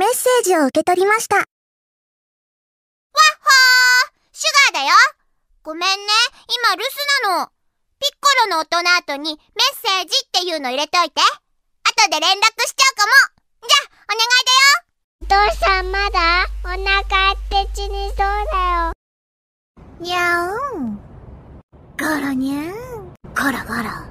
メッセージを受け取りました。わっほーシュガーだよごめんね、今留守なの。ピッコロの音の後にメッセージっていうの入れといて。後で連絡しちゃうかも。じゃあ、お願いだよ。お父さんまだ？お腹って死にそうだよ。にゃーん。ゴロにゃーん。ゴロゴロ。